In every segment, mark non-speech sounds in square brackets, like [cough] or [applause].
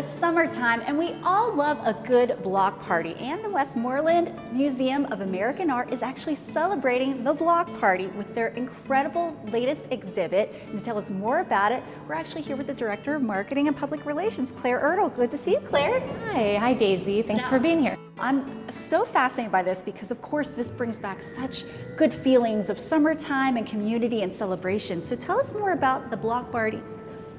it's summertime and we all love a good block party and the Westmoreland Museum of American Art is actually celebrating the block party with their incredible latest exhibit. And to tell us more about it, we're actually here with the Director of Marketing and Public Relations, Claire Ertl. Good to see you, Claire. Hi, hi Daisy. Thanks for being here. I'm so fascinated by this because of course this brings back such good feelings of summertime and community and celebration. So tell us more about the block party.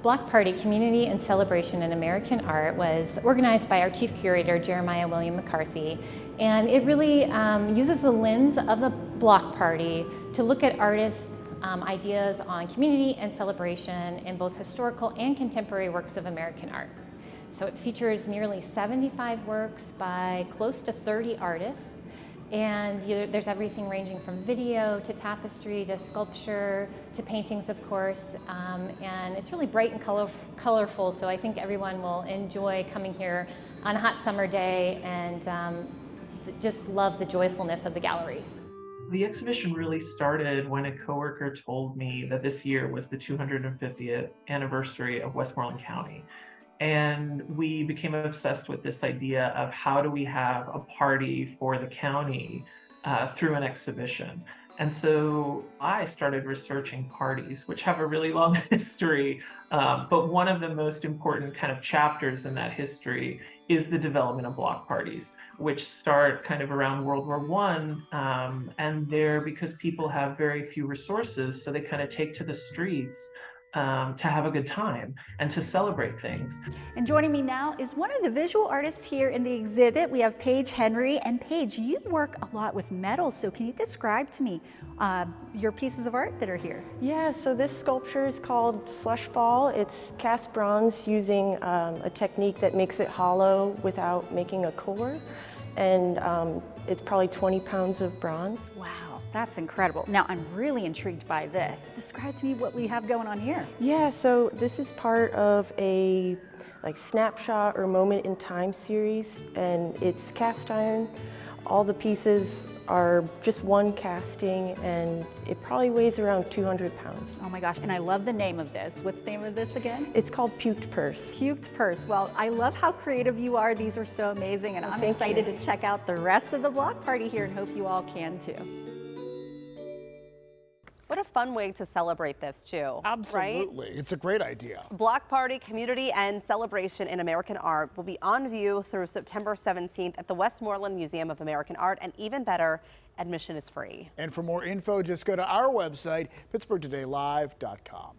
Block Party Community and Celebration in American Art was organized by our chief curator, Jeremiah William McCarthy. And it really um, uses the lens of the block party to look at artists' um, ideas on community and celebration in both historical and contemporary works of American art. So it features nearly 75 works by close to 30 artists and you, there's everything ranging from video to tapestry to sculpture to paintings, of course. Um, and it's really bright and color, colorful, so I think everyone will enjoy coming here on a hot summer day and um, just love the joyfulness of the galleries. The exhibition really started when a coworker told me that this year was the 250th anniversary of Westmoreland County. And we became obsessed with this idea of how do we have a party for the county uh, through an exhibition. And so I started researching parties, which have a really long [laughs] history. Um, but one of the most important kind of chapters in that history is the development of block parties, which start kind of around World War One. Um, and they're because people have very few resources, so they kind of take to the streets um, to have a good time and to celebrate things. And joining me now is one of the visual artists here in the exhibit. We have Paige Henry. And Paige, you work a lot with metals, so can you describe to me uh, your pieces of art that are here? Yeah, so this sculpture is called Slush Ball. It's cast bronze using um, a technique that makes it hollow without making a core. And um, it's probably 20 pounds of bronze. Wow. That's incredible. Now, I'm really intrigued by this. Describe to me what we have going on here. Yeah, so this is part of a like snapshot or moment in time series, and it's cast iron. All the pieces are just one casting, and it probably weighs around 200 pounds. Oh my gosh, and I love the name of this. What's the name of this again? It's called Puked Purse. Puked Purse. Well, I love how creative you are. These are so amazing, and I'm excited you. to check out the rest of the block party here and hope you all can too. What a fun way to celebrate this too. Absolutely. Right? It's a great idea. Block Party Community and Celebration in American Art will be on view through September 17th at the Westmoreland Museum of American Art and even better, admission is free. And for more info, just go to our website, pittsburghtodaylive.com.